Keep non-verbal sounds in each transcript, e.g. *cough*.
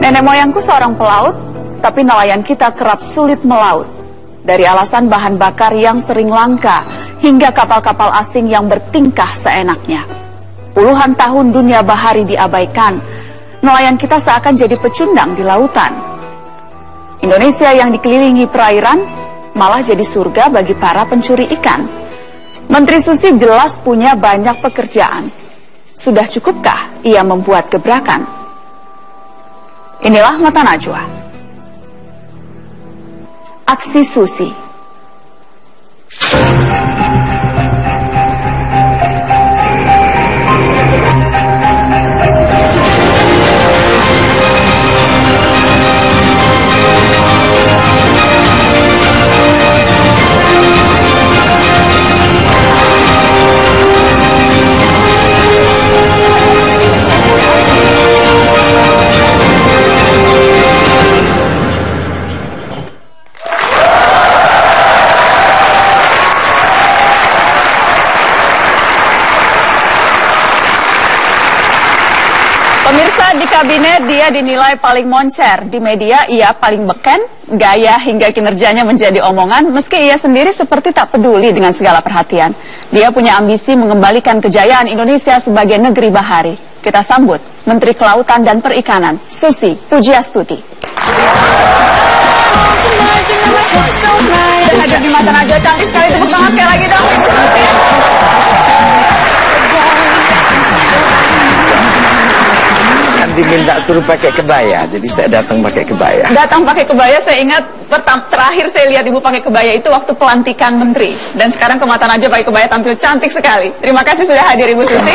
Nenek moyangku seorang pelaut, tapi nelayan kita kerap sulit melaut. Dari alasan bahan bakar yang sering langka, hingga kapal-kapal asing yang bertingkah seenaknya. Puluhan tahun dunia bahari diabaikan, nelayan kita seakan jadi pecundang di lautan. Indonesia yang dikelilingi perairan malah jadi surga bagi para pencuri ikan. Menteri Susi jelas punya banyak pekerjaan. Sudah cukupkah ia membuat gebrakan? Inilah Mata Najwa. Aksi Susi. Pemirsa di kabinet dia dinilai paling moncer, di media ia paling beken, gaya hingga kinerjanya menjadi omongan, meski ia sendiri seperti tak peduli dengan segala perhatian. Dia punya ambisi mengembalikan kejayaan Indonesia sebagai negeri bahari. Kita sambut Menteri Kelautan dan Perikanan, Susi Pujiastuti. Hadir di mata Najwa cantik sekali, tepuk tangan sekali lagi dong. Kan diminta suruh pakai kebaya, jadi saya datang pakai kebaya. Datang pakai kebaya, saya ingat pertam- terakhir saya lihat ibu pakai kebaya itu waktu pelantikan menteri. Dan sekarang ke mata Najwa pakai kebaya tampil cantik sekali. Terima kasih sudah hadir Ibu Susi.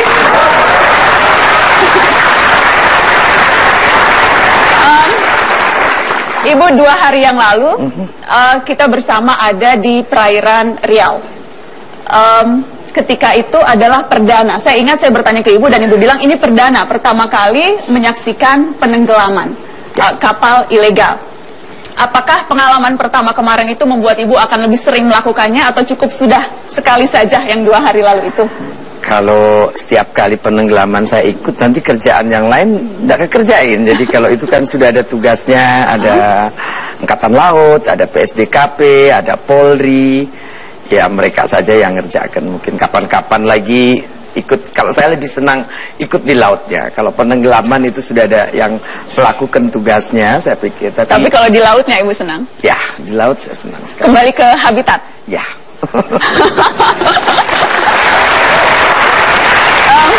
Um, Ibu dua hari yang lalu uh, kita bersama ada di perairan Riau. Um, ketika itu adalah perdana. Saya ingat saya bertanya ke ibu dan ibu bilang ini perdana pertama kali menyaksikan penenggelaman uh, kapal ilegal. Apakah pengalaman pertama kemarin itu membuat ibu akan lebih sering melakukannya atau cukup sudah sekali saja yang dua hari lalu itu? Kalau setiap kali penenggelaman saya ikut, nanti kerjaan yang lain tidak kekerjain. Jadi *laughs* kalau itu kan sudah ada tugasnya, ada Angkatan Laut, ada PSDKP, ada Polri. Ya mereka saja yang ngerjakan. Mungkin kapan-kapan lagi ikut. Kalau saya lebih senang ikut di lautnya. Kalau penenggelaman itu sudah ada yang melakukan tugasnya, saya pikir. Tapi, Tapi kalau di lautnya ibu senang. ya di laut saya senang sekali. Kembali ke habitat. Ya. *laughs* Um,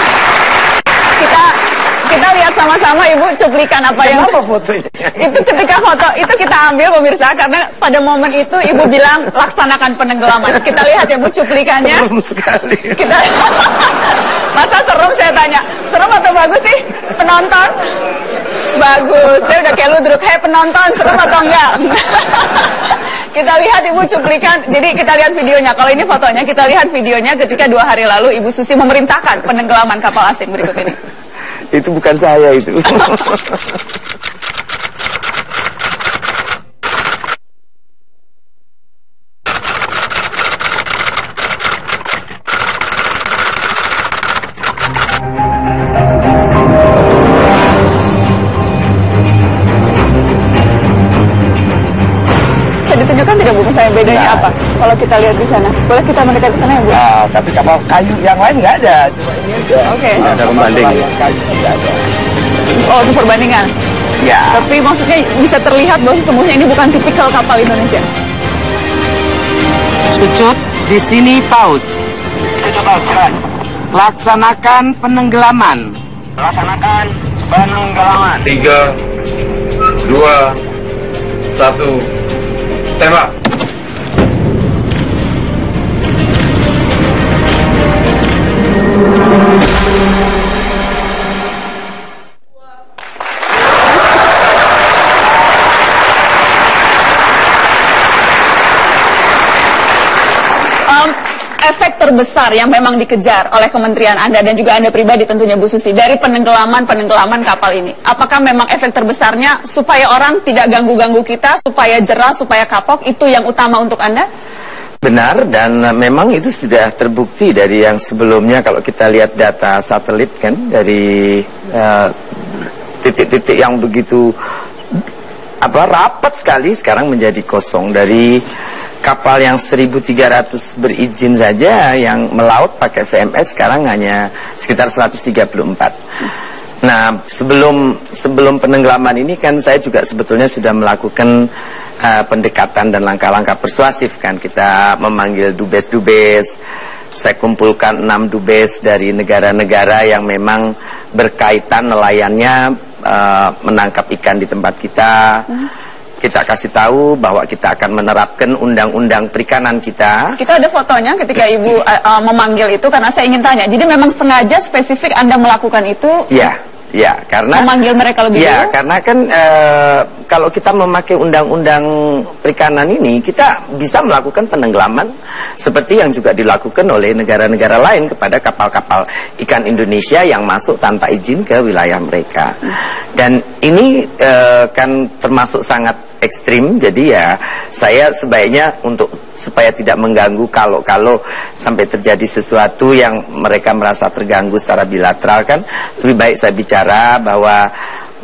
kita kita lihat sama-sama ibu cuplikan apa yang Kenapa fotonya? itu ketika foto itu kita ambil pemirsa karena pada momen itu ibu bilang laksanakan penenggelaman. Kita lihat ya bu cuplikannya. Serem sekali. kita *laughs* masa serem saya tanya serem atau bagus sih penonton? Bagus. Saya udah kayak ludruk hei penonton serem atau enggak? *laughs* Kita lihat ibu cuplikan. Jadi kita lihat videonya. Kalau ini fotonya kita lihat videonya ketika dua hari lalu ibu Susi memerintahkan penenggelaman kapal asing berikut ini Itu bukan saya itu. *laughs* bisa ditunjukkan tidak bu saya bedanya Nah. apa kalau kita lihat di sana boleh kita mendekat ke sana ya bu Ah, tapi kapal kayu yang lain nggak ada, cuma ini aja. Oke. Nggak ada pembanding. Kayu nggak ada. oh itu perbandingan Ya. Tapi maksudnya bisa terlihat bahwa sesungguhnya ini bukan tipikal kapal Indonesia. Cucut, di sini paus. Laksanakan penenggelaman. tiga dua satu tembak terbesar yang memang dikejar oleh kementerian Anda dan juga Anda pribadi tentunya Bu Susi dari penenggelaman-penenggelaman kapal ini. Apakah memang efek terbesarnya supaya orang tidak ganggu-ganggu kita, supaya jerah, supaya kapok, itu yang utama untuk Anda? Benar dan uh, memang itu sudah terbukti dari yang sebelumnya kalau kita lihat data satelit kan dari uh, titik-titik yang begitu apa rapat sekali sekarang menjadi kosong dari kapal yang 1300 berizin saja yang melaut pakai VMS sekarang hanya sekitar 134. Nah, sebelum sebelum penenggelaman ini kan saya juga sebetulnya sudah melakukan uh, pendekatan dan langkah-langkah persuasif kan. Kita memanggil dubes-dubes. Saya kumpulkan enam dubes dari negara-negara yang memang berkaitan nelayannya uh, menangkap ikan di tempat kita. Kita kasih tahu bahwa kita akan menerapkan undang-undang perikanan kita. Kita ada fotonya ketika Ibu uh, uh, memanggil itu karena saya ingin tanya. Jadi memang sengaja spesifik Anda melakukan itu Ya, ya, karena memanggil mereka lebih Ya, dulu? karena kan eh, kalau kita memakai undang-undang perikanan ini, kita bisa melakukan penenggelaman seperti yang juga dilakukan oleh negara-negara lain kepada kapal-kapal ikan Indonesia yang masuk tanpa izin ke wilayah mereka. Dan ini eh, kan termasuk sangat ekstrim, jadi ya saya sebaiknya untuk supaya tidak mengganggu kalau-kalau sampai terjadi sesuatu yang mereka merasa terganggu secara bilateral kan lebih baik saya bicara bahwa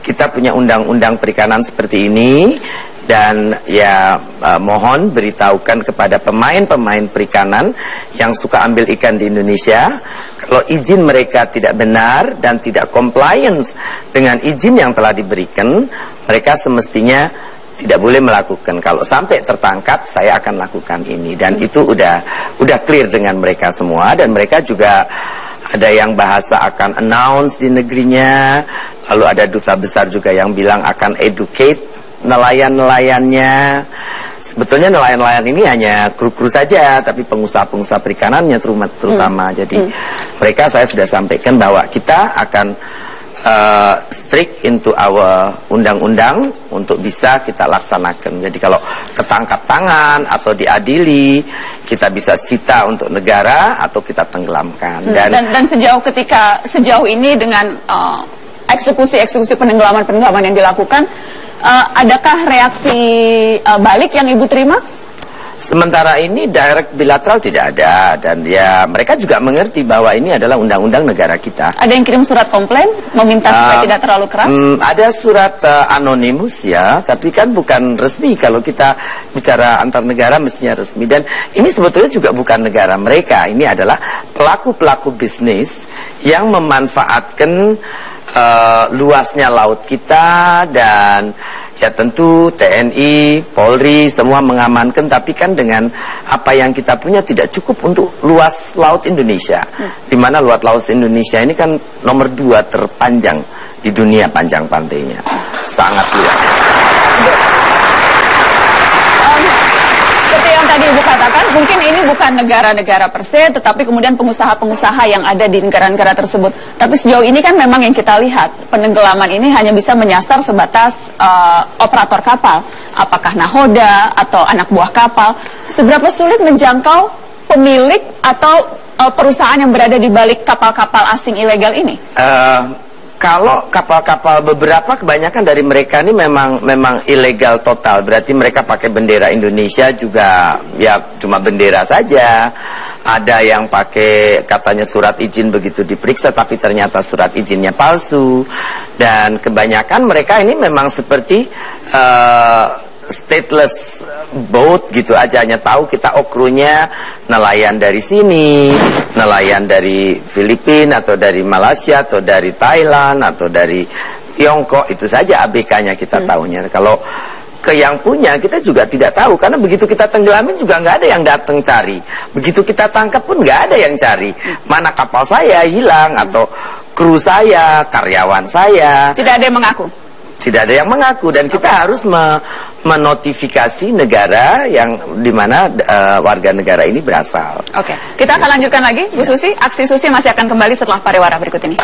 kita punya undang-undang perikanan seperti ini dan ya eh, mohon beritahukan kepada pemain-pemain perikanan yang suka ambil ikan di Indonesia kalau izin mereka tidak benar dan tidak compliance dengan izin yang telah diberikan mereka semestinya tidak boleh melakukan. Kalau sampai tertangkap saya akan lakukan ini. Dan itu udah udah clear dengan mereka semua. Dan mereka juga ada yang bahasa akan announce di negerinya. Lalu ada duta besar juga yang bilang akan educate nelayan-nelayannya. Sebetulnya nelayan-nelayan ini hanya kru-kru saja tapi pengusaha-pengusaha perikanannya terutama, terutama. jadi mereka saya sudah sampaikan bahwa kita akan uh, strict into our undang-undang untuk bisa kita laksanakan. Jadi kalau ketangkap tangan atau diadili, kita bisa sita untuk negara atau kita tenggelamkan. Hmm, Dan, dan, sejauh ketika sejauh ini dengan uh, eksekusi-eksekusi penenggelaman-penenggelaman yang dilakukan, uh, adakah reaksi uh, balik yang ibu terima? Sementara ini direct bilateral tidak ada dan ya mereka juga mengerti bahwa ini adalah undang-undang negara kita. Ada yang kirim surat komplain meminta supaya Um, tidak terlalu keras? mm, ada surat uh, anonimus ya, tapi kan bukan resmi. Kalau kita bicara antar negara mestinya resmi dan ini sebetulnya juga bukan negara mereka. Ini adalah pelaku-pelaku bisnis yang memanfaatkan uh, luasnya laut kita dan ya tentu TNI, Polri semua mengamankan tapi kan dengan apa yang kita punya tidak cukup untuk luas laut Indonesia. Di mana luas laut Indonesia ini kan nomor dua terpanjang di dunia panjang pantainya. Sangat luas. Um, seperti yang tadi Ibu katakan, mungkin ini bukan negara-negara per se, tetapi kemudian pengusaha-pengusaha yang ada di negara-negara tersebut. Tapi sejauh ini kan memang yang kita lihat, penenggelaman ini hanya bisa menyasar sebatas uh, operator kapal. Apakah nahoda atau anak buah kapal. Seberapa sulit menjangkau pemilik atau uh, perusahaan yang berada di balik kapal-kapal asing ilegal ini? Eh, kalau kapal-kapal beberapa kebanyakan dari mereka ini memang memang ilegal total. Berarti mereka pakai bendera Indonesia juga ya cuma bendera saja. Ada yang pakai katanya surat izin begitu diperiksa tapi ternyata surat izinnya palsu. Dan kebanyakan mereka ini memang seperti eh, stateless boat gitu aja hanya tahu kita okrunya nelayan dari sini, nelayan dari Filipina atau dari Malaysia atau dari Thailand atau dari Tiongkok itu saja ABK-nya kita tahunya. Kalau ke yang punya kita juga tidak tahu karena begitu kita tenggelamin juga nggak ada yang datang cari. Begitu kita tangkap pun nggak ada yang cari. Mana kapal saya hilang atau kru saya, karyawan saya Tidak ada yang mengaku. Tidak ada yang mengaku dan kita harus me- menotifikasi negara yang di mana eh, warga negara ini berasal. Oke, kita akan lanjutkan lagi, Bu Susi. Aksi Susi masih akan kembali setelah pariwara berikut ini.